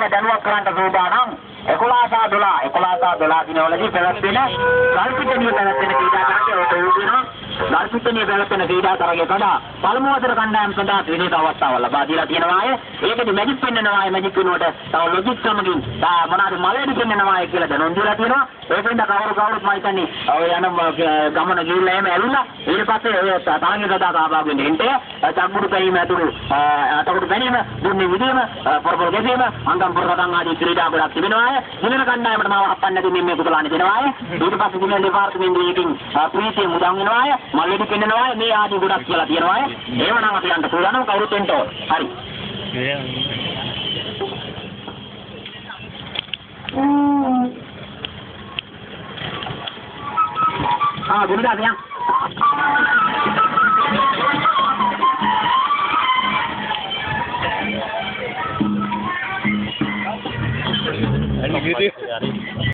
සියල්ලම දැනුවත් කරන්න සූදානම්. 11 සහ 12 11 සහ 12 දිනවලදී පැවැත්වෙන ගල්පිටනිය පැවැත්වෙන ක්‍රීඩා තරගයේ ඔත වූ ගල්පිටනිය පැවැත්වෙන ක්‍රීඩා තරගයේ කඩා පළමු වසර කණ්ඩායම් සඳහා ත්‍රිනීත අවස්ථාවල් ලබා දීලා තියෙනවා අය. ඒකදී මැජික් පෙන්වනවා අය මැජික් වෙනුවට තව ලොජික් සමගින් තා මොනවාද මලෙඩි පෙන්වනවා අය කියලා දැනුම් දීලා තියෙනවා. ඒකෙන්ද කවුරු කවුරුත් මම හිතන්නේ ඔය යන ගමන ගිහිල්ලා එහෙම ඇවිල්ලා ඊට පස්සේ ඔය තරගය සඳහා සහභාගී වෙන්න හින්ටේ චක්කුඩු පැනීම ඇතුළු අතකුඩු පැනීම දුන්නේ විදීම පොරපොර ගැසීම අංගම් පොරකටන් ආදී ක්‍රීඩා ගොඩක් තිබෙනවා අය. දිනන කණ්ඩායමට මාව හප්පන්න නැති මේ කුසලානේ දෙනවා අය. ඊට පස්සේ දින දෙපාර්තමේන්තුවකින් ප්‍රීතිය මුදන් වෙනවා අය. මල්ලෙඩි පෙන්වනවා අය. මේ ආදී ගොඩක් කියලා තියෙනවා. එහෙමනම් අපි යන්න සූදානම් කවුරුත් එන්න ඕන. හරි. ආ ගුණදාස යන්. අන්න ගිහින්